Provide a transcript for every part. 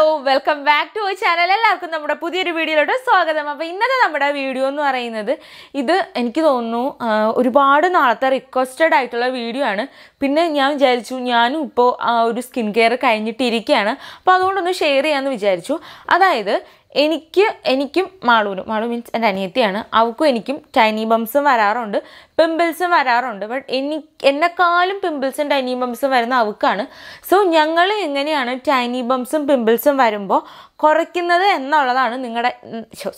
Hello welcome back to channel എല്ലാവർക്കും നമ്മുടെ പുതിയൊരു വീഡിയോയിലോട്ട് സ്വാഗതം. അപ്പോൾ ഇന്നത്തെ നമ്മുടെ വീഡിയോ എന്ന് പറയുന്നത് ഇത് എനിക്ക് തോന്നുന്നു ഒരുപാട് നാളത്തെ റിക്വസ്റ്റഡ് ആയിട്ടുള്ള വീഡിയോ ആണ്. പിന്നെ ഞാൻ വിചാരിച്ചു ഞാനും ഇപ്പോൾ ഒരു സ്കിൻ കെയർ കഴിഞ്ഞിട്ടിരിക്കുകയാണ്. അപ്പോൾ അതുകൊണ്ടൊന്ന് ഷെയർ ചെയ്യാമെന്ന് വിചാരിച്ചു. അതായത് എനിക്ക് എനിക്കും മാളൂനും മാളു മീൻസ് എന്റെ അനിയത്തിയാണ്. അവൾക്കും എനിക്കും ടൈനി ബംസും വരാറുണ്ട്. പിമ്പിൾസും വരാറുണ്ട്. ബട്ട് എനി എന്നെക്കാളും പിമ്പിൾസും ടൈനി ബംസും വരുന്ന അവൾക്കാണ്. സോ ഞങ്ങൾ എങ്ങനെയാണ് ടൈനി ബംസും പിമ്പിൾസും വരുമ്പോൾ കുറയ്ക്കുന്നത് എന്നുള്ളതാണ് നിങ്ങളുടെ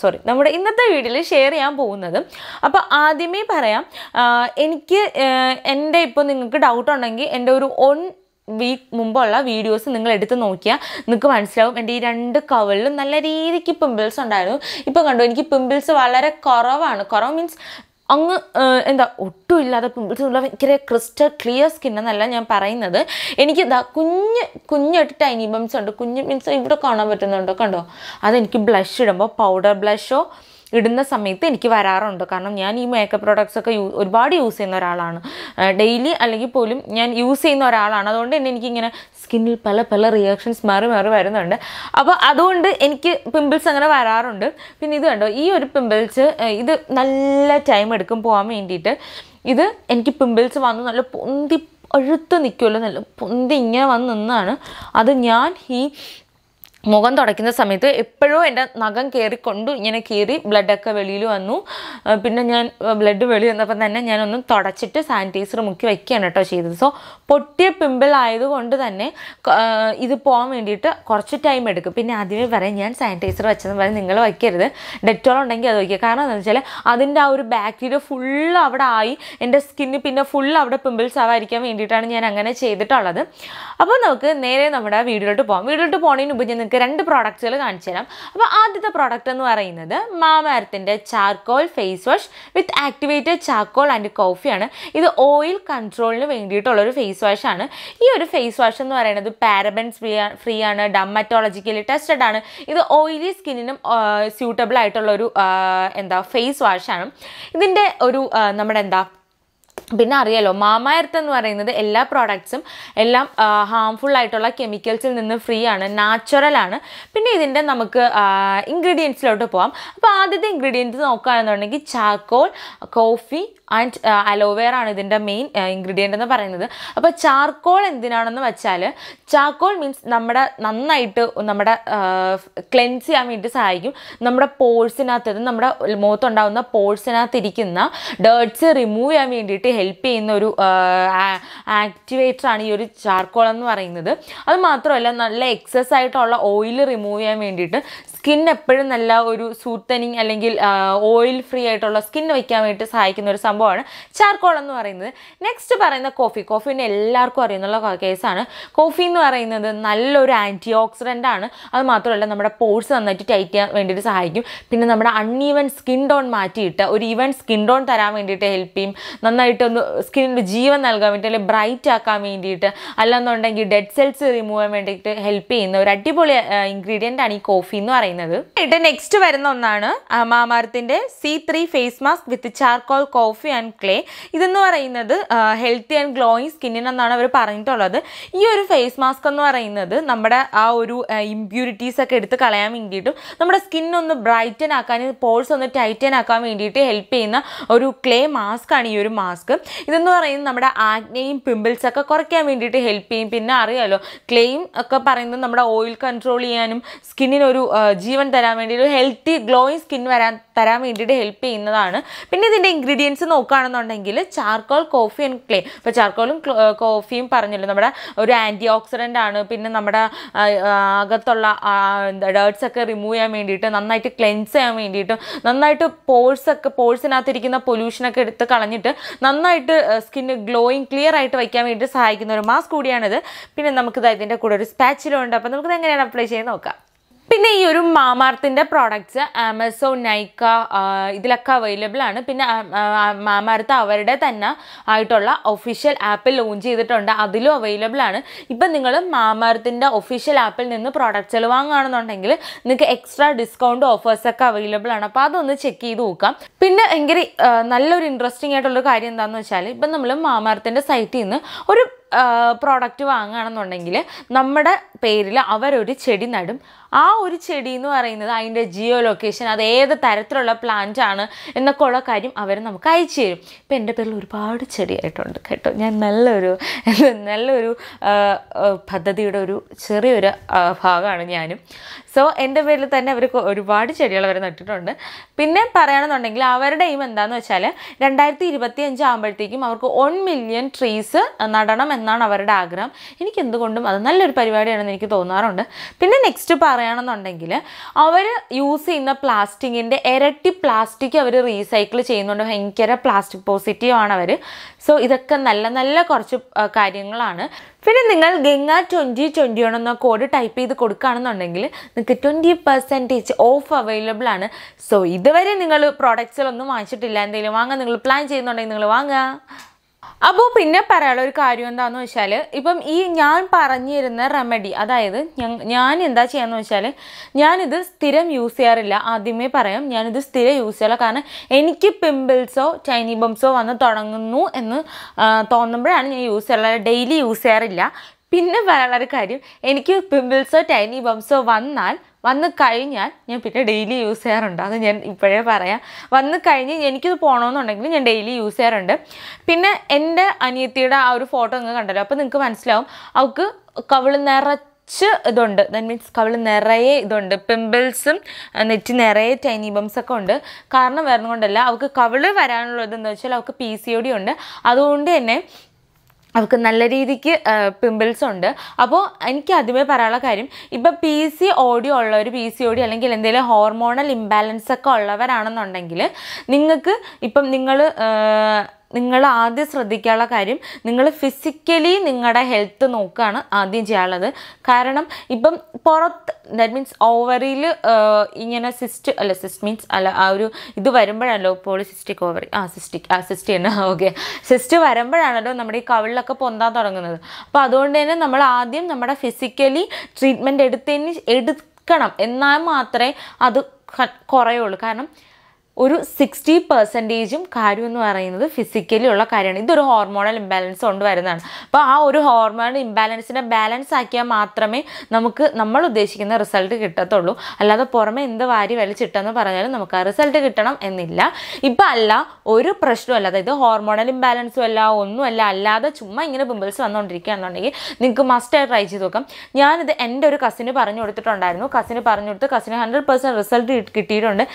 സോറി നമ്മുടെ ഇന്നത്തെ വീഡിയോയിൽ ഷെയർ ചെയ്യാൻ പോകുന്നത്. അപ്പോൾ ആദ്യമേ പറയാം എനിക്ക് എന്റെ ഇപ്പോൾ നിങ്ങൾക്ക് ഡൗട്ട് ഉണ്ടെങ്കിൽ എന്റെ ഒരു ഒൺ വീക്ക് മുമ്പുള്ള വീഡിയോസ് നിങ്ങൾ എടുത്ത് നോക്കിയാൽ നിങ്ങൾക്ക് മനസ്സിലാവും. എന്റെ ഈ രണ്ട് കവളിലും നല്ല രീതിക്ക് പിമ്പിൾസ് ഉണ്ടായിരുന്നു. ഇപ്പോൾ കണ്ടു എനിക്ക് പിമ്പിൾസ് വളരെ കുറവാണ്. കുറവ് മീൻസ് അങ്ങ് എന്താ ഒട്ടും ഇല്ലാതെ പിമ്പിൾസ് ഉള്ള ഭയങ്കര ക്രിസ്റ്റൽ ക്ലിയർ സ്കിൻ എന്നല്ല ഞാൻ പറയുന്നത്. എനിക്ക് ഇതാ കുഞ്ഞ് കുഞ്ഞായിട്ട് ടൈനി ബംസ് ഉണ്ട്. കുഞ്ഞ് മീൻസ് ഇവിടെ കാണാൻ പറ്റുന്നുണ്ടോ? കണ്ടോ? അതെനിക്ക് ബ്ലഷ് ഇടുമ്പോൾ പൗഡർ ബ്ലഷോ ഇടുന്ന സമയത്ത് എനിക്ക് വരാറുണ്ട്. കാരണം ഞാൻ ഈ മേക്കപ്പ് പ്രോഡക്ട്സ് ഒക്കെ യൂ ഒരുപാട് യൂസ് ചെയ്യുന്ന ഒരാളാണ്. ഡെയിലി അല്ലെങ്കിൽ പോലും ഞാൻ യൂസ് ചെയ്യുന്ന ഒരാളാണ്. അതുകൊണ്ട് തന്നെ എനിക്കിങ്ങനെ സ്കിന്നിൽ പല പല റിയാക്ഷൻസ് മാറി മാറി വരുന്നുണ്ട്. അപ്പോൾ അതുകൊണ്ട് എനിക്ക് പിമ്പിൾസ് അങ്ങനെ വരാറുണ്ട്. പിന്നെ ഇത് കണ്ടോ ഈ ഒരു പിമ്പിൾസ് ഇത് നല്ല ടൈം എടുക്കും പോകാൻ വേണ്ടിയിട്ട്. ഇത് എനിക്ക് പിമ്പിൾസ് വന്ന് നല്ല പൊന്തി അഴുത്ത് നിൽക്കുമല്ലോ നല്ല പൊന്തി ഇങ്ങനെ വന്ന് നിന്നാണ്. അത് ഞാൻ ഈ മുഖം തുടയ്ക്കുന്ന സമയത്ത് എപ്പോഴും എന്റെ നഖം കയറിക്കൊണ്ടു ഇങ്ങനെ കയറി ബ്ലഡൊക്കെ വെളിയിൽ വന്നു. പിന്നെ ഞാൻ ബ്ലഡ് വെളി വന്നപ്പോൾ തന്നെ ഞാനൊന്നും തുടച്ചിട്ട് സാനിറ്റൈസർ മുക്കി വയ്ക്കുകയാണ് കേട്ടോ ചെയ്തത്. സോ പൊട്ടിയ പിമ്പിൾ ആയതുകൊണ്ട് തന്നെ ഇത് പോകാൻ വേണ്ടിയിട്ട് കുറച്ച് ടൈം എടുക്കും. പിന്നെ ആദ്യമേ പറയാം ഞാൻ സാനിറ്റൈസർ വെച്ചെന്ന് പറഞ്ഞ് നിങ്ങൾ വയ്ക്കരുത്. ഡെറ്റോൾ ഉണ്ടെങ്കിൽ അത് വയ്ക്കുക. കാരണം എന്താണെന്ന് വെച്ചാൽ അതിന്റെ ആ ഒരു ബാക്ടീരിയ ഫുൾ അവിടെ ആയി. എന്റെ സ്കിന്ന് പിന്നെ ഫുൾ അവിടെ പിമ്പിൾസ് ആവാതിരിക്കാൻ വേണ്ടിയിട്ടാണ് ഞാൻ അങ്ങനെ ചെയ്തിട്ടുള്ളത്. അപ്പോൾ നമുക്ക് നേരെ നമ്മുടെ വീഡിയോയിലോട്ട് പോകാം വീഡിയോയിലോട്ട് പോകുന്നതിന് മുമ്പ് ഞാൻ നിങ്ങൾക്ക് രണ്ട് പ്രോഡക്റ്റ്സുകൾ കാണിച്ചു തരാം. അപ്പോൾ ആദ്യത്തെ പ്രോഡക്റ്റ് എന്ന് പറയുന്നത് മാമാരത്തിന്റെ charcoal face wash with activated charcoal and കോഫിയാണ്. ഇത് ഓയിൽ കൺട്രോളിന് വേണ്ടിയിട്ടുള്ള ഒരു ഫേസ് വാഷ് ആണ്. ഈ ഒരു ഫേസ് വാഷ് എന്ന് പറയുന്നത് പാരബൻസ് ഫ്രീ ഫ്രീ ആണ് ഡമ്മറ്റോളജിക്കലി ടെസ്റ്റഡ് ആണ്. ഇത് ഓയിലി സ്കിന്നിനും സ്യൂട്ടബിൾ ആയിട്ടുള്ള ഒരു എന്താ ഫേസ് വാഷാണ് ഇതിന്റെ ഒരു നമ്മുടെ എന്താ പിന്നെ അറിയാലോ മാമായർത്ത് എന്ന് പറയുന്നത് എല്ലാ പ്രോഡക്ട്സും എല്ലാം ഹാംഫുൾ ആയിട്ടുള്ള കെമിക്കൽസിൽ നിന്ന് ഫ്രീ ആണ് നാച്ചുറൽ ആണ്. പിന്നെ ഇതിന്റെ നമുക്ക് ഇൻഗ്രീഡിയൻസിലോട്ട് പോവാം. അപ്പോൾ ആദ്യത്തെ ഇൻഗ്രീഡിയൻസ് നോക്കുകയാണെന്നുണ്ടെങ്കിൽ ചാർക്കോൾ കോഫി ആൻഡ് അലോവേറ ആണ് ഇതിന്റെ മെയിൻ ഇൻഗ്രീഡിയന്റ് എന്ന് പറയുന്നത്. അപ്പോൾ ചാർക്കോൾ എന്തിനാണെന്ന് വെച്ചാൽ ചാർക്കോൾ മീൻസ് നമ്മുടെ നന്നായിട്ട് നമ്മുടെ ക്ലെൻസ് ചെയ്യാൻ വേണ്ടി സഹായിക്കും. നമ്മുടെ പോഴ്സിനകത്ത് നമ്മുടെ മുഖത്തുണ്ടാകുന്ന പോഴ്സിനകത്ത് ഇരിക്കുന്ന ഡേർട്സ് റിമൂവ് ചെയ്യാൻ വേണ്ടിയിട്ട് ഹെൽപ്പ് ചെയ്യുന്ന ഒരു ആക്ടിവേറ്റർ ആണ് ഈ ഒരു ചാർക്കോൾ എന്ന് പറയുന്നത്. അത് മാത്രമല്ല നല്ല എക്സസ് ആയിട്ടുള്ള ഓയിൽ റിമൂവ് ചെയ്യാൻ വേണ്ടിയിട്ട് സ്കിൻ എപ്പോഴും നല്ല ഒരു സൂത്തനിങ് അല്ലെങ്കിൽ ഓയിൽ ഫ്രീ ആയിട്ടുള്ള സ്കിൻ വയ്ക്കാൻ വേണ്ടി സഹായിക്കുന്ന ഒരു സംഭവമാണ് ചാർക്കോൾ എന്ന് പറയുന്നത്. നെക്സ്റ്റ് പറയുന്ന കോഫി. കോഫീനെ എല്ലാവർക്കും അറിയുന്നുള്ള കേസാണ്. കോഫി എന്ന് പറയുന്നത് നല്ലൊരു ആന്റി ഓക്സിഡന്റ് ആണ്. അത് മാത്രമല്ല നമ്മുടെ പോഴ്സ് നന്നായിട്ട് ടൈറ്റ് ചെയ്യാൻ വേണ്ടിയിട്ട് സഹായിക്കും. പിന്നെ നമ്മുടെ അൺഈവൻ സ്കിൻ ടോൺ മാറ്റിയിട്ട് ഒരു ഈവൻ സ്കിൻ ടോൺ തരാൻ വേണ്ടിയിട്ട് ഹെൽപ്പ് ചെയ്യും. നന്നായിട്ടൊന്ന് സ്കിന്നിന് ജീവൻ നൽകാൻ വേണ്ടിയിട്ട് അല്ലെങ്കിൽ ബ്രൈറ്റ് ആക്കാൻ വേണ്ടിയിട്ട് അല്ലെന്നുണ്ടെങ്കിൽ ഡെഡ് സെൽസ് റിമൂവ് ചെയ്യാൻ വേണ്ടിയിട്ട് ഹെൽപ്പ് ചെയ്യുന്ന ഒരു അടിപൊളി ഇൻഗ്രീഡിയന്റ് ആണ് ഈ കോഫി എന്ന് പറയുന്നത്. ഇത് നെക്സ്റ്റ് വരുന്ന ഒന്നാണ്. മാമാർത്തിന്റെ C three face mask with charcoal coffee and clay ഇതെന്ന് പറയുന്നത് ഹെൽത്തി ആൻഡ് ഗ്ലോയിങ് സ്കിന്നിനെന്നാണ് അവർ പറഞ്ഞിട്ടുള്ളത്. ഈ ഒരു ഫേസ് മാസ്ക് എന്ന് പറയുന്നത് നമ്മുടെ ആ ഒരു ഇമ്പ്യൂരിറ്റീസ് ഒക്കെ എടുത്ത് കളയാൻ വേണ്ടിയിട്ടും നമ്മുടെ സ്കിൻ ഒന്ന് ബ്രൈറ്റൻ ആക്കാൻ പോൾസ് ഒന്ന് ടൈറ്റൻ ആക്കാൻ വേണ്ടിയിട്ട് ഹെൽപ്പ് ചെയ്യുന്ന ഒരു ക്ലേ മാസ്ക് ആണ് ഈ ഒരു മാസ്ക് ഇതെന്ന് പറയുന്നത് നമ്മുടെ ആഗ്നയും പിമ്പിൾസ് ഒക്കെ കുറയ്ക്കാൻ വേണ്ടിയിട്ട് ഹെൽപ്പ് ചെയ്യും. പിന്നെ അറിയാലോ ക്ലെയിം ഒക്കെ പറയുന്നത് നമ്മുടെ ഓയിൽ കൺട്രോൾ ചെയ്യാനും സ്കിന്നിനൊരു ജീവൻ തരാൻ വേണ്ടി ഒരു ഹെൽത്തി ഗ്ലോയിങ് സ്കിൻ വരാൻ തരാൻ വേണ്ടിയിട്ട് ഹെൽപ്പ് ചെയ്യുന്നതാണ്. പിന്നെ ഇതിന്റെ ഇൻഗ്രീഡിയൻസ് നോക്കുകയാണെന്നുണ്ടെങ്കിൽ ചാർക്കോൾ കോഫി ആൻഡ് ക്ലേ ഇപ്പോൾ ചാർക്കോളും കോഫിയും പറഞ്ഞല്ലോ നമ്മുടെ ഒരു ആന്റി ഓക്സിഡന്റ് ആണ്. പിന്നെ നമ്മുടെ അകത്തുള്ള ഡേർട്സ് ഒക്കെ റിമൂവ് ചെയ്യാൻ വേണ്ടിയിട്ട് നന്നായിട്ട് ക്ലെൻസ് ചെയ്യാൻ വേണ്ടിയിട്ട് നന്നായിട്ട് പോഴ്സ് ഒക്കെ പോഴ്സിനകത്തിരിക്കുന്ന പൊല്യൂഷനൊക്കെ എടുത്ത് കളഞ്ഞിട്ട് നന്നായിട്ട് സ്കിന്ന് ഗ്ലോയിങ് ക്ലിയർ ആയിട്ട് വയ്ക്കാൻ വേണ്ടി സഹായിക്കുന്ന ഒരു മാസ്ക് കൂടിയാണിത്. പിന്നെ നമുക്ക് ഇതിന്റെ കൂടെ ഒരു സ്പാച്ചിലുണ്ട് അപ്പോൾ നമുക്കിത് എങ്ങനെയാണ് അപ്ലൈ ചെയ്യാൻ നോക്കാം. പിന്നെ ഈ ഒരു മാമാർത്തിന്റെ പ്രോഡക്റ്റ്സ് ആമസോൺ നൈക്ക ഇതിലൊക്കെ അവൈലബിൾ ആണ്. പിന്നെ മാമാർത്ത് അവരുടെ തന്നെ ആയിട്ടുള്ള ഒഫീഷ്യൽ ആപ്പിൽ ലോഞ്ച് ചെയ്തിട്ടുണ്ട്. അതിലും അവൈലബിൾ ആണ്. ഇപ്പം നിങ്ങൾ മാമാർത്തിന്റെ ഒഫീഷ്യൽ ആപ്പിൽ നിന്ന് പ്രോഡക്റ്റ്സുകൾ വാങ്ങുകയാണെന്നുണ്ടെങ്കിൽ നിങ്ങൾക്ക് എക്സ്ട്രാ ഡിസ്കൗണ്ട് ഓഫേഴ്സൊക്കെ അവൈലബിൾ ആണ്. അപ്പോൾ അതൊന്ന് ചെക്ക് ചെയ്ത് നോക്കാം. പിന്നെ ഭയങ്കര നല്ലൊരു ഇൻട്രസ്റ്റിംഗ് ആയിട്ടുള്ള കാര്യം എന്താണെന്ന് വെച്ചാൽ ഇപ്പം നമ്മൾ മാമാർത്തിന്റെ സൈറ്റിൽ നിന്ന് ഒരു പ്രോഡക്റ്റ് വാങ്ങുകയാണെന്നുണ്ടെങ്കിൽ നമ്മുടെ പേരിൽ അവരൊരു ചെടി നടും. ആ ഒരു ചെടി എന്ന് പറയുന്നത് അതിന്റെ ജിയോ ലൊക്കേഷൻ അത് ഏത് തരത്തിലുള്ള പ്ലാന്റ് ആണ് എന്നൊക്കെ ഉള്ള കാര്യം അവർ നമുക്ക് അയച്ചു തരും. ഇപ്പം എന്റെ പേരിൽ ഒരുപാട് ചെടിയായിട്ടുണ്ട് കേട്ടോ. ഞാൻ നല്ലൊരു നല്ലൊരു പദ്ധതിയുടെ ഒരു ചെറിയൊരു ഭാഗമാണ് ഞാനും. സോ എന്റെ പേരിൽ തന്നെ അവർ ഒരുപാട് ചെടികൾ അവർ നട്ടിട്ടുണ്ട്. പിന്നെ പറയുകയാണെന്നുണ്ടെങ്കിൽ അവരുടെ എയിം എന്താണെന്ന് വെച്ചാൽ രണ്ടായിരത്തി ഇരുപത്തി അഞ്ച് ആകുമ്പോഴത്തേക്കും അവർക്ക് വൺ മില്യൺ ട്രീസ് നടണം എന്നാണ് അവരുടെ ആഗ്രഹം. എനിക്ക് എന്തുകൊണ്ടും അത് നല്ലൊരു പരിപാടിയാണെന്ന് എനിക്ക് തോന്നാറുണ്ട്. പിന്നെ നെക്സ്റ്റ് പറയുകയാണെന്നുണ്ടെങ്കിൽ അവർ യൂസ് ചെയ്യുന്ന പ്ലാസ്റ്റിക്കിന്റെ ഇരട്ടി പ്ലാസ്റ്റിക് അവർ റീസൈക്കിൾ ചെയ്യുന്നുണ്ട്. ഭയങ്കര പ്ലാസ്റ്റിക് പോസിറ്റീവ് ആണ് അവർ സോ ഇതൊക്കെ നല്ല നല്ല കുറച്ച് കാര്യങ്ങളാണ്. പിന്നെ നിങ്ങൾ ഗംഗ ട്വന്റി ട്വന്റി വൺ എന്ന കോഡ് ടൈപ്പ് ചെയ്ത് കൊടുക്കുകയാണെന്നുണ്ടെങ്കിൽ നിങ്ങൾക്ക് ട്വന്റി പെർസെന്റേജ് ഓഫ് അവൈലബിൾ ആണ്. സോ ഇതുവരെ നിങ്ങൾ പ്രോഡക്റ്റ്സിലൊന്നും വാങ്ങിച്ചിട്ടില്ല. എന്തെങ്കിലും വാങ്ങാൻ നിങ്ങൾ പ്ലാൻ ചെയ്യുന്നുണ്ടെങ്കിൽ നിങ്ങൾ വാങ്ങുക. അപ്പോൾ പിന്നെ പറയാനുള്ള ഒരു കാര്യം എന്താണെന്ന് വെച്ചാൽ ഇപ്പം ഈ ഞാൻ പറഞ്ഞിരുന്ന റെമഡി അതായത് ഞാൻ എന്താ ചെയ്യാന്ന് വെച്ചാൽ ഞാനിത് സ്ഥിരം യൂസ് ചെയ്യാറില്ല. ആദ്യമേ പറയാം ഞാനിത് സ്ഥിരം യൂസ് ചെയ്യാറില്ല. കാരണം എനിക്ക് പിമ്പിൾസോ ചൈനീ ബംസോ വന്ന് തുടങ്ങുന്നു എന്ന് തോന്നുമ്പോഴാണ് ഞാൻ യൂസ് ചെയ്യാറുള്ളത്. ഡെയിലി യൂസ് ചെയ്യാറില്ല. പിന്നെ പറയാനുള്ള ഒരു കാര്യം എനിക്ക് പിമ്പിൾസോ ടൈനി ബംസോ വന്നാൽ വന്ന് കഴിഞ്ഞാൽ ഞാൻ പിന്നെ ഡെയിലി യൂസ് ചെയ്യാറുണ്ട്. അത് ഞാൻ ഇപ്പോഴേ പറയാം. വന്ന് കഴിഞ്ഞ് എനിക്കിത് പോകണമെന്നുണ്ടെങ്കിൽ ഞാൻ ഡെയിലി യൂസ് ചെയ്യാറുണ്ട്. പിന്നെ എന്റെ അനിയത്തിയുടെ ആ ഒരു ഫോട്ടോ നിങ്ങൾ കണ്ടല്ലോ. അപ്പോൾ നിങ്ങൾക്ക് മനസ്സിലാവും. അവൾക്ക് കവിൾ നിറച്ച് ഇതുണ്ട്. ദാറ്റ് മീൻസ് കവിൾ നിറയെ ഇതുണ്ട്. പിമ്പിൾസും നെറ്റി നിറയെ ടൈനി ബംസ് ഒക്കെ ഉണ്ട്. കാരണം വരുന്നതുകൊണ്ടല്ല കൊണ്ടല്ല അവൾക്ക് കവിൾ വരാനുള്ളത് എന്താ വെച്ചാൽ അവൾക്ക് പി സി ഒ ഡി ഉണ്ട്. അതുകൊണ്ട് തന്നെ അവൾക്ക് നല്ല രീതിക്ക് പിമ്പിൾസ് ഉണ്ട്. അപ്പോൾ എനിക്ക് ആദ്യമേ പറയാനുള്ള കാര്യം ഇപ്പം പി സി ഓടി ഉള്ളവർ പി സി ഓടി അല്ലെങ്കിൽ എന്തെങ്കിലും ഹോർമോണൽ ഇംബാലൻസ് ഒക്കെ ഉള്ളവരാണെന്നുണ്ടെങ്കിൽ നിങ്ങൾക്ക് ഇപ്പം നിങ്ങൾ നിങ്ങൾ ആദ്യം ശ്രദ്ധിക്കാനുള്ള കാര്യം നിങ്ങൾ ഫിസിക്കലി നിങ്ങളുടെ ഹെൽത്ത് നോക്കുകയാണ് ആദ്യം ചെയ്യാനുള്ളത്. കാരണം ഇപ്പം പുറത്ത് ദാറ്റ് മീൻസ് ഓവറിയിൽ ഇങ്ങനെ സിസ്റ്റ് അല്ല സിസ്റ്റ് മീൻസ് അല്ല ആ ഒരു ഇത് വരുമ്പോഴല്ലോ പോളിസിസ്റ്റിക് ഓവറി ആ സിസ്റ്റിക് ആ സിസ്റ്റ് തന്നെ. ഓക്കെ സിസ്റ്റ് വരുമ്പോഴാണല്ലോ നമ്മുടെ ഈ കവിളിലൊക്കെ പൊന്താൻ തുടങ്ങുന്നത്. അപ്പോൾ അതുകൊണ്ട് തന്നെ നമ്മൾ ആദ്യം നമ്മുടെ ഫിസിക്കലി ട്രീറ്റ്മെന്റ് എടുത്തതിന് എടുക്കണം. എന്നാൽ മാത്രമേ അത് കുറയുള്ളൂ. കാരണം ഒരു സിക്സ്റ്റി പെർസെന്റേജും കാര്യം എന്ന് പറയുന്നത് ഫിസിക്കലി ഉള്ള കാര്യമാണ്. ഇതൊരു ഹോർമോണൽ ഇംബാലൻസ് കൊണ്ട് വരുന്നതാണ് അപ്പോൾ ആ ഒരു ഹോർമോണൽ ഇംബാലൻസിനെ ബാലൻസ് ആക്കിയാൽ മാത്രമേ നമുക്ക് നമ്മൾ ഉദ്ദേശിക്കുന്ന റിസൾട്ട് കിട്ടത്തുള്ളൂ. അല്ലാതെ പുറമെ എന്ത് വാരി വലിച്ചിട്ടെന്ന് പറഞ്ഞാലും നമുക്ക് ആ റിസൾട്ട് കിട്ടണം എന്നില്ല. ഇപ്പം അല്ല ഒരു പ്രശ്നമല്ല അതായത് ഹോർമോണൽ ഇംബാലൻസും അല്ല ഒന്നുമല്ല. അല്ലാതെ ചുമ്മാ ഇങ്ങനെ പിമ്പിൾസ് വന്നുകൊണ്ടിരിക്കുകയാണെന്നുണ്ടെങ്കിൽ നിങ്ങൾക്ക് മസ്റ്റായി ട്രൈ ചെയ്ത് നോക്കാം. ഞാനിത് എന്റെ ഒരു കസിന് പറഞ്ഞു കൊടുത്തിട്ടുണ്ടായിരുന്നു. കസിന് പറഞ്ഞു കൊടുത്ത് കസിന് ഹൺഡ്രഡ് പെർസെന്റ് റിസൾട്ട് കിട്ടിയിട്ടുണ്ട്.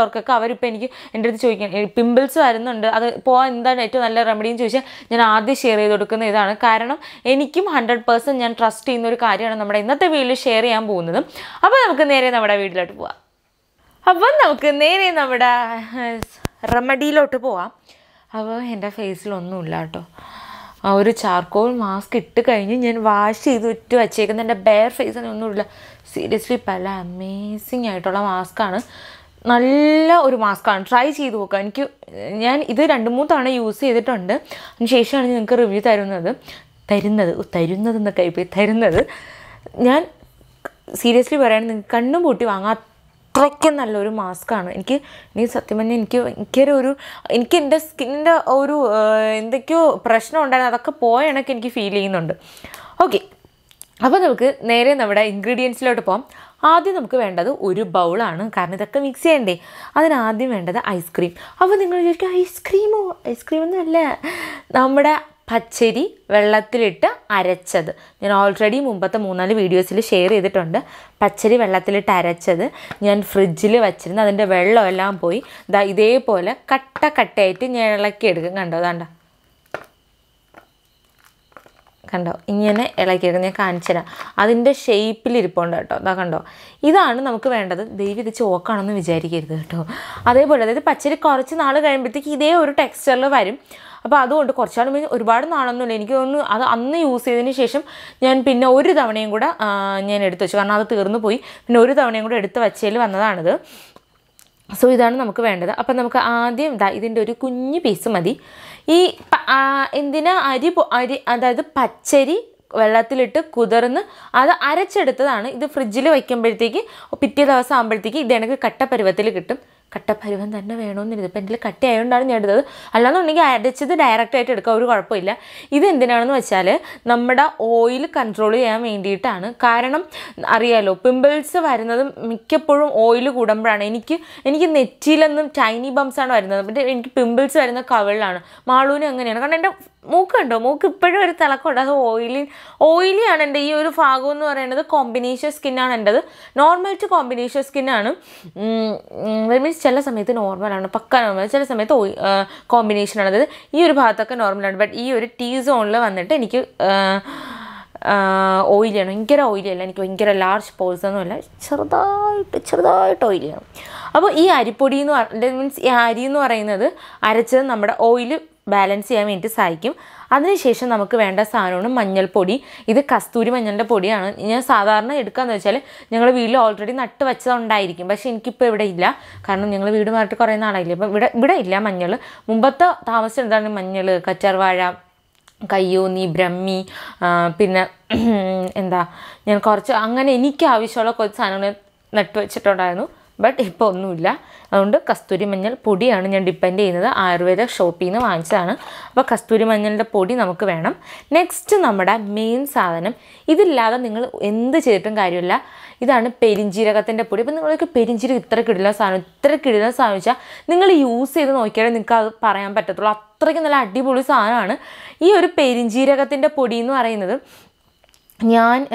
എനിക്കറിയാവുന്നവർക്കൊക്കെ അവരിപ്പോൾ എനിക്ക് എന്റെ അടുത്ത് ചോദിക്കാൻ പിമ്പിൾസ് വരുന്നുണ്ട്. അത് പോകാൻ എന്താണ് ഏറ്റവും നല്ല റെമഡി എന്ന് ചോദിച്ചാൽ ഞാൻ ആദ്യം ഷെയർ ചെയ്ത് കൊടുക്കുന്ന ഇതാണ്. കാരണം എനിക്കും ഹൺഡ്രഡ് പേഴ്സന്റ് ഞാൻ ട്രസ്റ്റ് ചെയ്യുന്ന ഒരു കാര്യമാണ് നമ്മുടെ ഇന്നത്തെ വീഡിയോ ഷെയർ ചെയ്യാൻ പോകുന്നത്. അപ്പോൾ നമുക്ക് നേരെ നമ്മുടെ വീട്ടിലോട്ട് പോവാം. അപ്പം നമുക്ക് നേരെ നമ്മുടെ റെമഡിയിലോട്ട് പോവാം. അപ്പോൾ എന്റെ ഫേസിലൊന്നുമില്ല കേട്ടോ. ആ ഒരു ചാർക്കോൾ മാസ്ക് ഇട്ട് കഴിഞ്ഞ് ഞാൻ വാഷ് ചെയ്ത് ഇട്ട് വച്ചേക്കുന്ന എന്റെ ബെയർ ഫേസിനൊന്നുമില്ല സീരിയസ്ലി പല അമേസിങ് ആയിട്ടുള്ള മാസ്കാണ് നല്ല ഒരു മാസ്കാണ്. ട്രൈ ചെയ്ത് നോക്കുക എനിക്ക് ഞാൻ ഇത് രണ്ട് മൂന്ന് തവണ യൂസ് ചെയ്തിട്ടുണ്ട്. അതിന് ശേഷമാണ് നിങ്ങൾക്ക് റിവ്യൂ തരുന്നത്. തരുന്നത്. തരുന്നത് എന്നൊക്കെ ഇപ്പോൾ തരുന്നത്. ഞാൻ സീരിയസ്ലി പറയാൻ നിങ്ങൾക്ക് കണ്ണും പൂട്ടി വാങ്ങാൻ അത്രയ്ക്കും നല്ലൊരു മാസ്കാണ്. എനിക്ക് നീ സത്യം പറഞ്ഞാൽ എനിക്ക് ഭയങ്കര ഒരു എനിക്ക് എന്റെ സ്കിന്നിന്റെ ഒരു എന്തൊക്കെയോ പ്രശ്നം ഉണ്ടായിരുന്നു. അതൊക്കെ പോയ എനിക്ക് ഫീൽ ചെയ്യുന്നുണ്ട്. ഓക്കെ അപ്പോൾ നമുക്ക് നേരെ നമ്മുടെ ഇൻഗ്രീഡിയൻസിലോട്ട് പോകാം ആദ്യം നമുക്ക് വേണ്ടത് ഒരു ബൗളാണ്. കാരണം ഇതൊക്കെ മിക്സ് ചെയ്യണ്ടേ. അതിനാദ്യം വേണ്ടത് ഐസ്ക്രീം അപ്പോൾ നിങ്ങൾ ചോദിക്കും ഐസ്ക്രീമോ ഐസ്ക്രീം ഒന്നുമല്ല നമ്മുടെ പച്ചരി വെള്ളത്തിലിട്ട് അരച്ചത്. ഞാൻ ഓൾറെഡി മുമ്പത്തെ മൂന്നാൽ വീഡിയോസിൽ ഷെയർ ചെയ്തിട്ടുണ്ട്. പച്ചരി വെള്ളത്തിലിട്ട് അരച്ചത്. ഞാൻ ഫ്രിഡ്ജിൽ വെച്ചിരുന്നു. അതിന്റെ വെള്ളമെല്ലാം പോയി. ദാ ഇതേപോലെ കട്ട കട്ടയായിട്ട് ഞാൻ ഇളക്കി എടുക്കും കണ്ടോ? അതാണ്ട കണ്ടോ? ഇങ്ങനെ ഇളക്കിയിട്ട് ഞാൻ കാണിച്ചു തരാം അതിന്റെ ഷേപ്പിൽ ഇരിപ്പുണ്ട് കേട്ടോ. അതാ കണ്ടോ? ഇതാണ് നമുക്ക് വേണ്ടത്. ദൈവം ഇത് ചോക്കാണെന്ന് വിചാരിക്കരുത് കേട്ടോ. അതേപോലെ അതായത് പച്ചരി കുറച്ച് നാൾ കഴിയുമ്പോഴത്തേക്ക് ഇതേ ഒരു ടെക്സ്ചറിൽ വരും. അപ്പോൾ അതുകൊണ്ട് കുറച്ചാൾ ഒരുപാട് നാളൊന്നുമില്ല എനിക്ക് തോന്നുന്നു അത് അന്ന് യൂസ് ചെയ്തതിന് ശേഷം ഞാൻ പിന്നെ ഒരു തവണയും കൂടെ ഞാൻ എടുത്തു വെച്ചു. കാരണം അത് തീർന്നു പോയി. പിന്നെ ഒരു തവണയും കൂടെ എടുത്ത് വച്ചതിൽ വന്നതാണിത്. സോ ഇതാണ് നമുക്ക് വേണ്ടത്. അപ്പം നമുക്ക് ആദ്യം ഇതാ ഇതിന്റെ ഒരു കുഞ്ഞ് പീസ് മതി. ഈ എന്തിനാ അരി അരി അതായത് പച്ചരി വെള്ളത്തിലിട്ട് കുതിർന്ന് അത് അരച്ചെടുത്തതാണ്. ഇത് ഫ്രിഡ്ജിൽ വയ്ക്കുമ്പോഴത്തേക്ക് പിറ്റേ ദിവസം ആകുമ്പോഴത്തേക്ക് ഇത് എനിക്ക് കട്ട പരുവത്തിൽ കിട്ടും. കട്ടപ്പരുവം തന്നെ വേണമെന്നില്ല ഇപ്പം എന്റെ കട്ടി ആയതുകൊണ്ടാണ് ഞാൻ എടുത്തത്. അല്ലാന്നുണ്ടെങ്കിൽ അരച്ചത് ഡയറക്റ്റായിട്ട് എടുക്കാം. ഒരു കുഴപ്പമില്ല. ഇത് എന്തിനാണെന്ന് വെച്ചാൽ നമ്മുടെ ഓയിൽ കൺട്രോൾ ചെയ്യാൻ വേണ്ടിയിട്ടാണ്. കാരണം അറിയാലോ പിമ്പിൾസ് വരുന്നത് മിക്കപ്പോഴും ഓയിൽ കൂടുമ്പോഴാണ്. എനിക്ക് എനിക്ക് നെറ്റിയിലൊന്നും ടൈനി ബംസാണ് വരുന്നത്. എനിക്ക് പിമ്പിൾസ് വരുന്ന കവിളിലാണ്. മാളൂന് അങ്ങനെയാണ് കാരണം എന്റെ മൂക്കുണ്ടോ? മൂക്ക് ഇപ്പോഴും ഒരു തിളക്കമുണ്ട്. അത് ഓയിലി ആണ് എന്റെ ഈ ഒരു ഭാഗം എന്ന് പറയുന്നത് കോമ്പിനേഷൻ സ്കിന്നാണ് എന്റെത്. നോർമൽ ടു കോമ്പിനേഷൻ സ്കിന്നാണ് മീൻസ് ചില സമയത്ത് നോർമലാണ് പക്ക നോർമൽ ചില സമയത്ത് ഓയി കോമ്പിനേഷനാണ് അതായത് ഈ ഒരു ഭാഗത്തൊക്കെ നോർമലാണ് ബട്ട് ഈ ഒരു ടീ സോണിൽ വന്നിട്ട് എനിക്ക് ഓയിലിയാണ് ഭയങ്കര ഓയിലിയല്ല എനിക്ക് ഭയങ്കര ലാർജ് പോൾസ് ഒന്നുമില്ല ചെറുതായിട്ട് ചെറുതായിട്ട് ഓയിലിയാണ് അപ്പോൾ ഈ അരിപ്പൊടി എന്ന് മീൻസ് ഈ അരി എന്ന് പറയുന്നത് അരച്ചത് നമ്മുടെ ഓയിൽ ബാലൻസ് ചെയ്യാൻ വേണ്ടി സഹായിക്കും. അതിനുശേഷം നമുക്ക് വേണ്ട സാധനമാണ് മഞ്ഞൾപ്പൊടി. ഇത് കസ്തൂരി മഞ്ഞളിന്റെ പൊടിയാണ്. ഞാൻ സാധാരണ എടുക്കാന്ന് വെച്ചാൽ ഞങ്ങൾ വീട്ടിൽ ഓൾറെഡി നട്ട് വെച്ചതുണ്ടായിരിക്കും. പക്ഷേ എനിക്കിപ്പോൾ ഇവിടെ ഇല്ല. കാരണം ഞങ്ങൾ വീട് മാറിയിട്ട് കുറേ നാളായില്ല. അപ്പം ഇവിടെ ഇവിടെ ഇല്ല മഞ്ഞൾ മുമ്പത്തെ താമസം എന്താണ് മഞ്ഞൾ കച്ചർവാഴ കയ്യൂന്നി ബ്രഹ്മി പിന്നെ എന്താ ഞാൻ കുറച്ച് അങ്ങനെ എനിക്ക് ആവശ്യമുള്ള കുറച്ച് സാധനങ്ങൾ നട്ട് വെച്ചിട്ടുണ്ടായിരുന്നു. ബട്ട് ഇപ്പോൾ ഒന്നുമില്ല. അതുകൊണ്ട് കസ്തൂരി മഞ്ഞൾ പൊടിയാണ് ഞാൻ ഡിപ്പെൻഡ് ചെയ്യുന്നത്. ആയുർവേദ ഷോപ്പിൽ നിന്ന് വാങ്ങിച്ചതാണ്. അപ്പോൾ കസ്തൂരി മഞ്ഞളിന്റെ പൊടി നമുക്ക് വേണം. നെക്സ്റ്റ് നമ്മുടെ മെയിൻ സാധനം. ഇതില്ലാതെ നിങ്ങൾ എന്ത് ചെയ്തിട്ടും കാര്യമില്ല. ഇതാണ് പെരിഞ്ജീരകത്തിന്റെ പൊടി. അപ്പോൾ നിങ്ങൾക്ക് പെരിഞ്ചീരകം ഇത്ര കിടില സാധനം ഇത്ര കിടില സാധനം വെച്ചാൽ നിങ്ങൾ യൂസ് ചെയ്ത് നോക്കിയാലേ നിങ്ങൾക്ക് അത് പറയാൻ പറ്റത്തുള്ളൂ. അത്രയ്ക്ക് നല്ല അടിപൊളി സാധനമാണ്. ഈ ഒരു പെരിഞ്ചീരകത്തിന്റെ പൊടി എന്ന് പറയുന്നത് ഞാൻ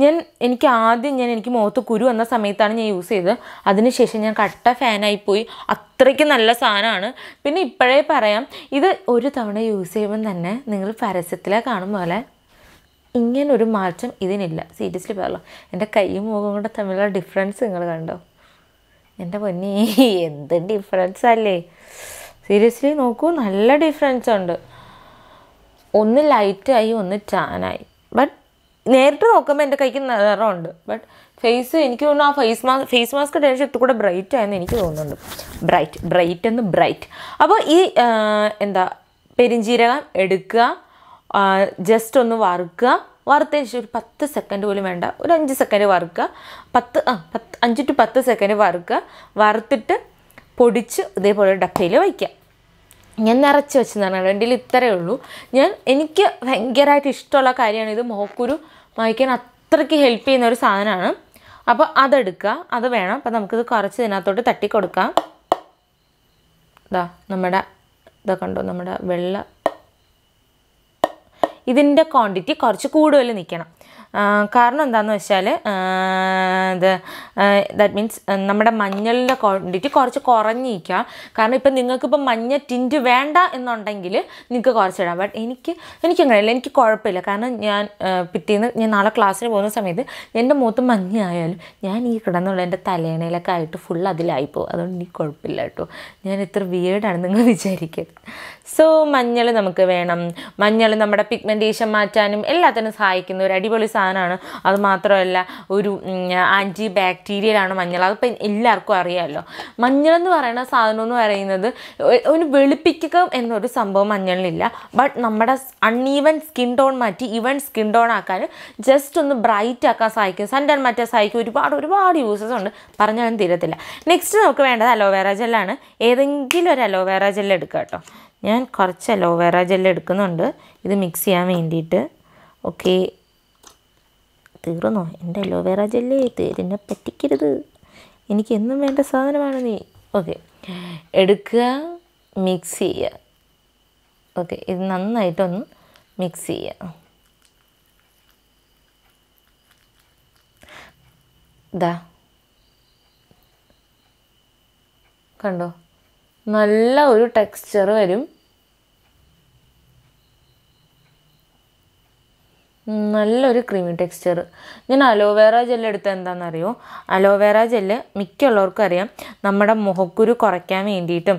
ഞാൻ എനിക്ക് ആദ്യം ഞാൻ എനിക്ക് മുഖത്ത് കുരു വന്ന സമയത്താണ് ഞാൻ യൂസ് ചെയ്തത്. അതിനുശേഷം ഞാൻ കട്ട ഫാനായി പോയി. അത്രയ്ക്ക് നല്ല സാധനമാണ്. പിന്നെ ഇപ്പോഴേ പറയാം ഇത് ഒരു തവണ യൂസ് ചെയ്യുമ്പം തന്നെ നിങ്ങൾ പരസ്യത്തിലെ കാണും പോലെ ഇങ്ങനൊരു മാറ്റം ഇതിനില്ല. സീരിയസ്ലി പറയാം എന്റെ കൈയും മുഖവും കൂടെ തമ്മിലുള്ള ഡിഫറൻസ് നിങ്ങൾ കണ്ടോ? എന്റെ പൊന്നി എന്ത് ഡിഫറൻസ് അല്ലേ? സീരിയസ്ലി നോക്കൂ നല്ല ഡിഫറൻസ് ഉണ്ട്. ഒന്ന് ലൈറ്റായി ഒന്ന് ടാനായി നേരിട്ട് നോക്കുമ്പോൾ എന്റെ കൈക്ക് നിറമുണ്ട് ബട്ട് ഫേസ് എനിക്ക് തോന്നുന്നു ആ ഫേസ് മാസ്ക് ഫേസ് മാസ്ക് ഇട്ടതിന് ശേഷം കൂടെ ബ്രൈറ്റ് ആയെന്ന് എനിക്ക് തോന്നുന്നുണ്ട്. ബ്രൈറ്റ് ബ്രൈറ്റ് എന്ന് ബ്രൈറ്റ് അപ്പോൾ ഈ എന്താ പെരിഞ്ജീരകം എടുക്കുക ജസ്റ്റ് ഒന്ന് വറുക്കുക. വറുത്തതിന് ശേഷം ഒരു പത്ത് സെക്കൻഡ് പോലും വേണ്ട. ഒരു അഞ്ച് സെക്കൻഡ് വറുക്കുക. പത്ത് ആ പത്ത് അഞ്ച് ടു പത്ത് സെക്കൻഡ് വറുക്കുക. വറുത്തിട്ട് പൊടിച്ച് ഇതേപോലെ ഡപ്പയിൽ വയ്ക്കുക. ഞാൻ നിറച്ച് വെച്ചതാണ് രണ്ടിൽ ഇത്രയേ ഉള്ളൂ. ഞാൻ എനിക്ക് ഭയങ്കരമായിട്ട് ഇഷ്ടമുള്ള കാര്യമാണ് ഇത്. മോക്കുരു വായിക്കാൻ അത്രയ്ക്ക് ഹെൽപ്പ് ചെയ്യുന്ന ഒരു സാധനമാണ്. അപ്പോൾ അതെടുക്കുക. അത് വേണം. അപ്പോൾ നമുക്കിത് കുറച്ച് ഇതിനകത്തോട്ട് തട്ടിക്കൊടുക്കാം. ഇതാ നമ്മുടെ ഇതൊക്കെ ഉണ്ടോ നമ്മുടെ വെള്ള ഇതിന്റെ ക്വാണ്ടിറ്റി കുറച്ച് കൂടുതൽ നിൽക്കണം. കാരണം എന്താണെന്ന് വെച്ചാൽ ഇത് ദാറ്റ് മീൻസ് നമ്മുടെ മഞ്ഞളിന്റെ ക്വാണ്ടിറ്റി കുറച്ച് കുറഞ്ഞിരിക്കുക. കാരണം ഇപ്പം നിങ്ങൾക്കിപ്പോൾ മഞ്ഞ ടിന്റ് വേണ്ട എന്നുണ്ടെങ്കിൽ നിങ്ങൾക്ക് കുറച്ചിടാം. ബട്ട് എനിക്ക് എനിക്കങ്ങനെയല്ല എനിക്ക് കുഴപ്പമില്ല. കാരണം ഞാൻ പിറ്റേന്ന് ഞാൻ നാളെ ക്ലാസ്സിന് പോകുന്ന സമയത്ത് എന്റെ മുഖത്ത് മഞ്ഞ ആയാലും ഞാൻ ഈ കിടന്നുള്ള എന്റെ തലേണയിലൊക്കെ ആയിട്ട് ഫുൾ അതിലായി പോകും. അതുകൊണ്ട് എനിക്ക് കുഴപ്പമില്ല കേട്ടോ. ഞാൻ ഇത്ര വിയേഡാണ് നിങ്ങൾ വിചാരിക്കരുത്. സോ മഞ്ഞൾ നമുക്ക് വേണം. മഞ്ഞൾ നമ്മുടെ പിഗ്മെന്റേഷൻ മാറ്റാനും എല്ലാത്തിനും സഹായിക്കുന്ന ഒരു അടിപൊളി സാധനമാണ്. അത് മാത്രമല്ല ഒരു ആന്റി ബാക്ടീരിയലാണ് മഞ്ഞൾ. അതിപ്പോൾ എല്ലാവർക്കും അറിയാമല്ലോ മഞ്ഞൾ എന്ന് പറയുന്ന സാധനം എന്ന് പറയുന്നത് ഒന്ന് വെളുപ്പിക്കുക എന്നൊരു സംഭവം മഞ്ഞളിലില്ല. ബട്ട് നമ്മുടെ അൺഈവൻ സ്കിൻ ടോൺ മാറ്റി ഈവൻ സ്കിൻ ടോൺ ആക്കാൻ ജസ്റ്റ് ഒന്ന് ബ്രൈറ്റ് ആക്കാൻ സഹായിക്കും. സൺടാൻ മാറ്റാൻ സഹായിക്കും. ഒരുപാട് ഒരുപാട് യൂസസ് ഉണ്ട്. പറഞ്ഞാലും തീരത്തില്ല. നെക്സ്റ്റ് നമുക്ക് വേണ്ടത് അലോവേറ ജെല്ലാണ് ഏതെങ്കിലും ഒരു അലോവേറ ജെല്ല് എടുക്കുക കേട്ടോ. ഞാൻ കുറച്ച് അലോവേറ ജെല്ല് എടുക്കുന്നുണ്ട്. ഇത് മിക്സ് ചെയ്യാൻ വേണ്ടിയിട്ട്. ഓക്കെ തീർന്നോ? എന്റെ അലോവേറ ജെല്ലേ തീരിനെ പറ്റിക്കരുത്. എനിക്ക് എന്നും വേണ്ട സാധനമാണ് നീ. ഓക്കെ. എടുക്കുക മിക്സ് ചെയ്യുക. ഓക്കെ ഇത് നന്നായിട്ടൊന്ന് മിക്സ് ചെയ്യുക. ഇതാ കണ്ടോ? നല്ല ഒരു ടെക്സ്ചർ വരും. നല്ലൊരു ക്രീമി ടെക്സ്ചർ ഞാൻ അലോവേറ ജെല്ല് എടുത്ത എന്താണെന്നറിയോ? അലോവേറ ജെല്ല് മിക്കുള്ളവർക്കും അറിയാം. നമ്മുടെ മുഖക്കുരു കുറയ്ക്കാൻ വേണ്ടിയിട്ടും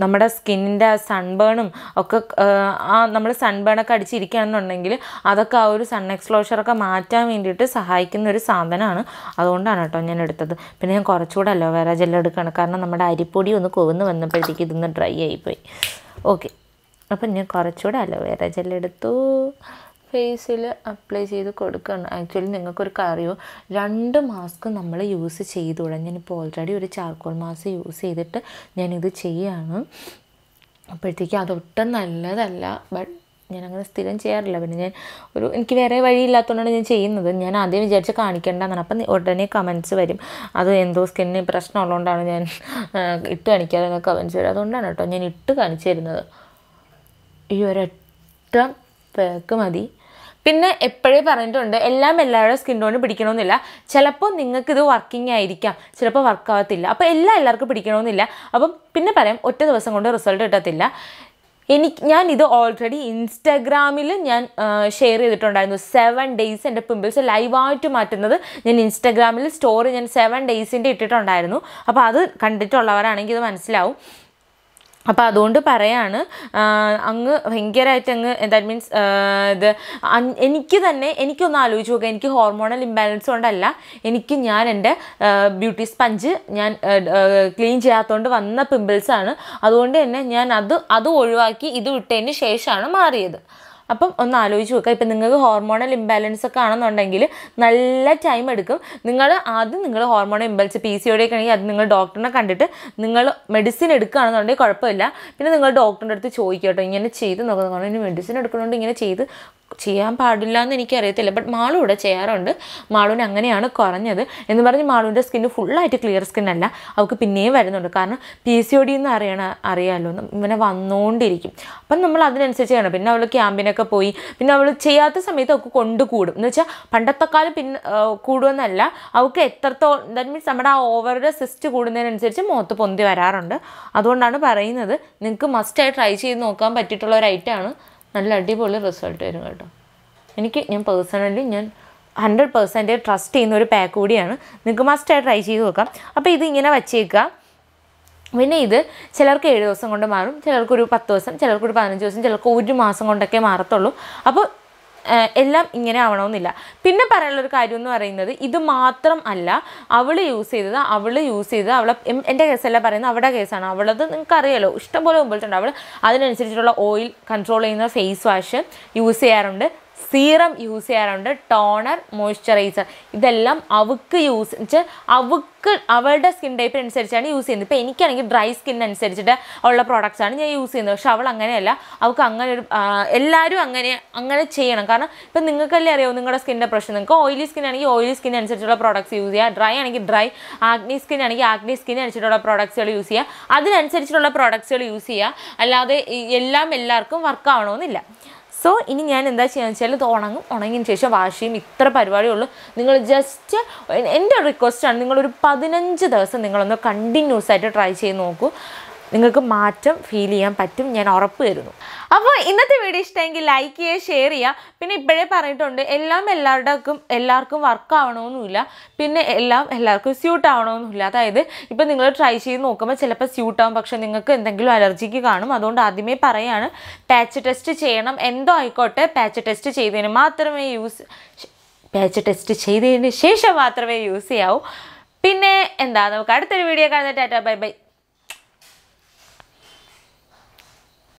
നമ്മുടെ സ്കിന്നിന്റെ സൺബേണും ഒക്കെ ആ, നമ്മൾ സൺബേണൊക്കെ അടിച്ചിരിക്കുകയാണെന്നുണ്ടെങ്കിൽ അതൊക്കെ ആ ഒരു സൺ എക്സ്പ്ലോഷറൊക്കെ മാറ്റാൻ വേണ്ടിയിട്ട് സഹായിക്കുന്ന ഒരു സാധനമാണ്. അതുകൊണ്ടാണ് കേട്ടോ ഞാൻ എടുത്തത്. പിന്നെ ഞാൻ കുറച്ചുകൂടെ അലോവേറ ജെല്ല് എടുക്കുകയാണ്. കാരണം നമ്മുടെ അരിപ്പൊടി ഒന്ന് കൊവുന്ന് വന്നപ്പോഴത്തേക്ക് ഇതൊന്ന് ഡ്രൈ ആയിപ്പോയി. ഓക്കെ അപ്പം ഞാൻ കുറച്ചുകൂടെ അലോവേറ ജെൽ എടുത്തു. ഫേസിൽ അപ്ലൈ ചെയ്ത് കൊടുക്കണം ആക്ച്വലി നിങ്ങൾക്കൊരു കാര്യമോ രണ്ട് മാസ്ക് നമ്മൾ യൂസ് ചെയ്തുകൂടാ. ഞാനിപ്പോൾ ഓൾറെഡി ഒരു ചാർക്കോൾ മാസ്ക് യൂസ് ചെയ്തിട്ട് ഞാനിത് ചെയ്യാണ്. അപ്പോഴത്തേക്കും അതൊട്ടും നല്ലതല്ല. ബട്ട് ഞാനങ്ങനെ സ്ഥിരം ചെയ്യാറില്ല. പിന്നെ ഞാൻ ഒരു എനിക്ക് വേറെ വഴിയില്ലാത്തതുകൊണ്ടാണ് ഞാൻ ചെയ്യുന്നത്. ഞാൻ ആദ്യം വിചാരിച്ച് കാണിക്കേണ്ടതാണ് അപ്പം ഉടനെ കമൻസ് വരും. അത് എന്തോ സ്കിന്നിന് പ്രശ്നമുള്ളതുകൊണ്ടാണ് ഞാൻ ഇട്ട് കാണിക്കാതെ കമൻസ് വരും. അതുകൊണ്ടാണ് കേട്ടോ ഞാൻ ഇട്ട് കാണിച്ചു തരുന്നത് ഈ ഒരൊറ്റ പേക്ക് മതി. പിന്നെ എപ്പോഴേ പറഞ്ഞിട്ടുണ്ട് എല്ലാം എല്ലാവരുടെ സ്കിൻ ടോണിന് പിടിക്കണമെന്നില്ല. ചിലപ്പോൾ നിങ്ങൾക്ക് ഇത് വർക്കിംഗ് ആയിരിക്കാം ചിലപ്പോൾ വർക്ക് ആവത്തില്ല. അപ്പോൾ എല്ലാം എല്ലാവർക്കും പിടിക്കണമെന്നില്ല. അപ്പം പിന്നെ പറയാം ഒറ്റ ദിവസം കൊണ്ട് റിസൾട്ട് കിട്ടത്തില്ല. എനിക്ക് ഞാൻ ഇത് ഓൾറെഡി ഇൻസ്റ്റാഗ്രാമിൽ ഞാൻ ഷെയർ ചെയ്തിട്ടുണ്ടായിരുന്നു. സെവൻ ഡേയ്സ് എന്റെ പിമ്പിൾസ് ലൈവായിട്ട് മാറ്റുന്നത് ഞാൻ ഇൻസ്റ്റാഗ്രാമിൽ സ്റ്റോറി ഞാൻ സെവൻ ഡേയ്സിന്റെ ഇട്ടിട്ടുണ്ടായിരുന്നു. അപ്പോൾ അത് കണ്ടിട്ടുള്ളവരാണെങ്കിൽ ഇത് മനസ്സിലാവും. അപ്പോൾ അതുകൊണ്ട് പറയാണ് അങ്ങ് ഭയങ്കരമായിട്ട് അങ്ങ് ദാറ്റ് മീൻസ് ഇത് എനിക്ക് തന്നെ എനിക്കൊന്ന് ആലോചിച്ച് നോക്കാം. എനിക്ക് ഹോർമോണൽ ഇംബാലൻസ് കൊണ്ടല്ല. എനിക്ക് ഞാൻ എന്റെ ബ്യൂട്ടി സ്പഞ്ച് ഞാൻ ക്ലീൻ ചെയ്യാത്തതുകൊണ്ട് വന്ന പിമ്പിൾസാണ് അതുകൊണ്ട് തന്നെ ഞാൻ അത് അത് ഒഴിവാക്കി ഇത് വിട്ടതിന് ശേഷമാണ് മാറിയത്. അപ്പം ഒന്ന് ആലോചിച്ച് നോക്കുക ഇപ്പം നിങ്ങൾക്ക് ഹോർമോണൽ ഇംബാലൻസ് ഒക്കെ ആണെന്നുണ്ടെങ്കിൽ നല്ല ടൈം എടുക്കും. നിങ്ങൾ ആദ്യം നിങ്ങൾ ഹോർമോണൽ ഇംബാലൻസ് പി സി ഒക്കെ ആണെങ്കിൽ അത് നിങ്ങൾ ഡോക്ടറിനെ കണ്ടിട്ട് നിങ്ങൾ മെഡിസിൻ എടുക്കുകയാണെന്നുണ്ടെങ്കിൽ കുഴപ്പമില്ല. പിന്നെ നിങ്ങൾ ഡോക്ടറിന്റെ അടുത്ത് ചോദിക്കുക കേട്ടോ. ഇങ്ങനെ ചെയ്ത് ഇനി മെഡിസിൻ എടുക്കണോണ്ട് ഇങ്ങനെ ചെയ്ത് ചെയ്യാൻ പാടില്ല എന്ന് എനിക്കറിയത്തില്ല. ബട്ട് മാളു ഇവിടെ ചെയ്യാറുണ്ട്. മാളുവിന് അങ്ങനെയാണ് കുറഞ്ഞത്. എന്ന് പറഞ്ഞ് മാളുവിന്റെ സ്കിന്ന് ഫുള്ളായിട്ട് ക്ലിയർ സ്കിൻ അല്ല. അവൾക്ക് പിന്നെയും വരുന്നുണ്ട്. കാരണം പി സി ഒ ഡി എന്ന് അറിയണ അറിയാമല്ലോ ഇങ്ങനെ വന്നുകൊണ്ടിരിക്കും അപ്പം നമ്മൾ അതിനനുസരിച്ച് ചെയ്യണം. പിന്നെ അവൾ ക്യാമ്പിനൊക്കെ പോയി. പിന്നെ അവൾ ചെയ്യാത്ത സമയത്ത് അവൾക്ക് കൊണ്ട് കൂടും. എന്ന് വെച്ചാൽ പണ്ടത്തെക്കാലം പിന്നെ ആ, കൂടുമെന്നല്ല. അവൾക്ക് എത്രത്തോളം ദാറ്റ് മീൻസ് നമ്മുടെ ആ ഓവറുടെ സിസ്റ്റ് കൂടുന്നതിനനുസരിച്ച് മുഖത്ത് പൊന്തി വരാറുണ്ട്. അതുകൊണ്ടാണ് പറയുന്നത്. നിങ്ങൾക്ക് മസ്റ്റായി ട്രൈ ചെയ്ത് നോക്കാൻ പറ്റിയിട്ടുള്ള ഒരു ഐറ്റമാണ് നല്ല അടിപൊളി റിസൾട്ട് വരും കേട്ടോ. എനിക്ക് ഞാൻ പേഴ്സണലി ഞാൻ ഹൺഡ്രഡ് പെർസെന്റ് ട്രസ്റ്റ് ചെയ്യുന്ന ഒരു പാക്ക് കൂടിയാണ്. നിങ്ങൾക്ക് മസ്റ്റായി ട്രൈ ചെയ്ത് നോക്കാം. അപ്പോൾ ഇത് ഇങ്ങനെ വച്ചേക്കുക. പിന്നെ ഇത് ചിലർക്ക് ഏഴ് ദിവസം കൊണ്ട് മാറും ചിലർക്ക് ഒരു പത്ത് ദിവസം ചിലർക്ക് ഒരു പതിനഞ്ച് ദിവസം ചിലർക്ക് ഒരു മാസം കൊണ്ടൊക്കെ മാറത്തുള്ളൂ. അപ്പോൾ എല്ലാം ഇങ്ങനെ ആവണമെന്നില്ല. പിന്നെ പറയാനുള്ളൊരു കാര്യം എന്ന് പറയുന്നത് ഇത് മാത്രം അല്ല അവൾ യൂസ് ചെയ്തത് അവൾ യൂസ് ചെയ്തത് അവളെ എന്റെ കേസല്ല പറയുന്നത് അവളുടെ കേസാണ്. അവളത് നിങ്ങൾക്ക് അറിയാലോ ഇഷ്ടംപോലെ മുമ്പിട്ടുണ്ട് അവൾ അതിനനുസരിച്ചിട്ടുള്ള ഓയിൽ കൺട്രോൾ ചെയ്യുന്ന ഫേസ് വാഷ് യൂസ് ചെയ്യാറുണ്ട്. സീറം യൂസ് ചെയ്യാറുണ്ട്. Toner moisturiser. ഇതെല്ലാം അവക്ക് യൂസ് അവക്ക് അവളുടെ സ്കിൻ ടൈപ്പിന് അനുസരിച്ചാണ് യൂസ് ചെയ്യുന്നത്. ഇപ്പോൾ എനിക്കാണെങ്കിൽ ഡ്രൈ സ്കിൻ അനുസരിച്ചിട്ട് ഉള്ള പ്രോഡക്റ്റ്സാണ് ഞാൻ യൂസ് ചെയ്യുന്നത്. പക്ഷെ അവൾ അങ്ങനെയല്ല. അവൾക്ക് അങ്ങനെ ഒരു എല്ലാവരും അങ്ങനെ അങ്ങനെ ചെയ്യണം. കാരണം ഇപ്പം നിങ്ങൾക്കല്ലേ അറിയാമോ നിങ്ങളുടെ സ്കിന്റെ പ്രശ്നം നിങ്ങൾക്ക് ഓയിലി സ്കിൻ ആണെങ്കിൽ ഓയിലി സ്കിൻ അനുസരിച്ചുള്ള പ്രോഡക്റ്റ്സ് യൂസ് ചെയ്യുക. ഡ്രൈ ആണെങ്കിൽ ഡ്രൈ ആഗ്നി സ്കിൻ ആണെങ്കിൽ ആഗ്നി സ്കിൻ അനുസരിച്ചുള്ള പ്രോഡക്ട്സുകൾ യൂസ് ചെയ്യുക. അതിനനുസരിച്ചുള്ള പ്രോഡക്ട്സുകൾ യൂസ് ചെയ്യുക. അല്ലാതെ എല്ലാം എല്ലാവർക്കും വർക്ക് ആവണമെന്നില്ല. സോ ഇനി ഞാൻ എന്താ ചെയ്യുക വെച്ചാൽ ഇത് ഉണങ്ങും. ഉണങ്ങിയതിന് ശേഷം വാഷ് ചെയ്യും. ഇത്ര പരിപാടിയുള്ളൂ. നിങ്ങൾ ജസ്റ്റ് എന്റെ റിക്വസ്റ്റാണ് നിങ്ങളൊരു പതിനഞ്ച് ദിവസം നിങ്ങളൊന്ന് കണ്ടിന്യൂസ് ആയിട്ട് ട്രൈ ചെയ്ത് നോക്കൂ. നിങ്ങൾക്ക് മാറ്റം ഫീൽ ചെയ്യാൻ പറ്റും ഞാൻ ഉറപ്പ് തരുന്നു. അപ്പോൾ ഇന്നത്തെ വീഡിയോ ഇഷ്ടമെങ്കിൽ ലൈക്ക് ചെയ്യുക ഷെയർ ചെയ്യുക. പിന്നെ ഇപ്പോഴേ പറഞ്ഞിട്ടുണ്ട് എല്ലാം എല്ലാവർക്കും എല്ലാവർക്കും വർക്ക് ആവണമെന്നില്ല. പിന്നെ എല്ലാം എല്ലാവർക്കും സ്യൂട്ട് ആവണമെന്നില്ല. അതായത് ഇപ്പം നിങ്ങൾ ട്രൈ ചെയ്ത് നോക്കുമ്പോൾ ചിലപ്പോൾ സ്യൂട്ട് ആവും. പക്ഷേ നിങ്ങൾക്ക് എന്തെങ്കിലും അലർജിക്ക് കാണും. അതുകൊണ്ട് ആദ്യമേ പറയാണ് പാച്ച് ടെസ്റ്റ് ചെയ്യണം. എന്തോ ആയിക്കോട്ടെ പാച്ച് ടെസ്റ്റ് ചെയ്തതിന് മാത്രമേ യൂസ് പാച്ച് ടെസ്റ്റ് ചെയ്തതിന് ശേഷം മാത്രമേ യൂസ് ചെയ്യാവൂ. പിന്നെ എന്താ നമുക്ക് അടുത്തൊരു വീഡിയോ കാണുന്ന ടാറ്റാ ബൈ ബൈ